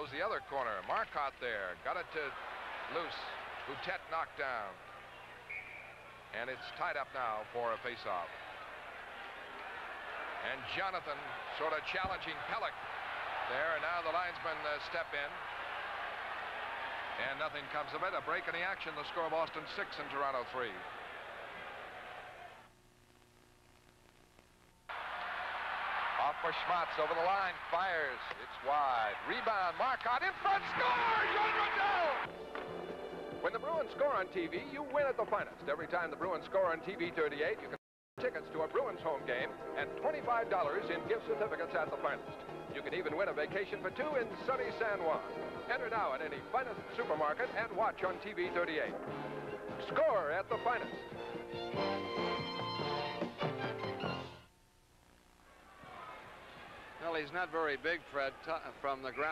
Goes the other corner. Marcotte there. Got it to loose. Boutette knocked down. And it's tied up now for a faceoff. And Jonathan sort of challenging Pelyk there. And now the linesmen uh, step in. And nothing comes of it. A break in the action. The score Boston 6 and Toronto 3. For Schmautz over the line. Fires. It's wide. Rebound. Marcotte in front. Score! Jean Ratelle! When the Bruins score on TV, you win at the Finast. Every time the Bruins score on TV 38, you can tickets to a Bruins home game and $25 in gift certificates at the Finast. You can even win a vacation for two in sunny San Juan. Enter now at any Finast supermarket and watch on TV 38. Score at the Finast. He's not very big, Fred, from the ground.